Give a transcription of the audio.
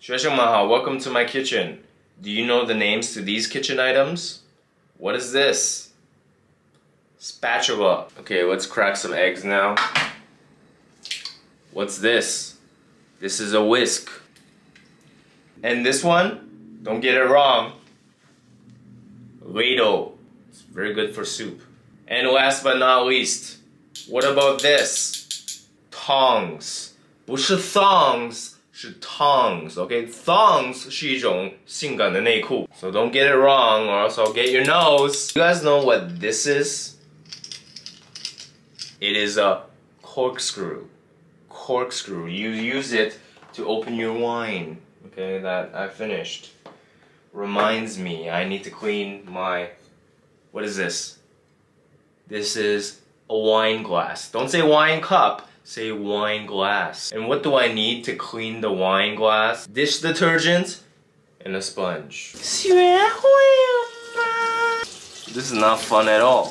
Shresho Mahal, welcome to my kitchen. Do you know the names to these kitchen items? What is this? Spatula. Okay, let's crack some eggs now. What's this? This is a whisk. And this one? Don't get it wrong. Ladle. It's very good for soup. And last but not least, what about this? Tongs. 不是 thongs, 是 tongs, okay? Thongs 是一种性感的内裤. So don't get it wrong or else I'll get your nose. You guys know what this is? It is a corkscrew. Corkscrew. You use it to open your wine. Okay, that I finished. Reminds me, I need to clean my. What is this? This is a wine glass. Don't say wine cup, say wine glass. And what do I need to clean the wine glass? Dish detergent and a sponge. This is not fun at all.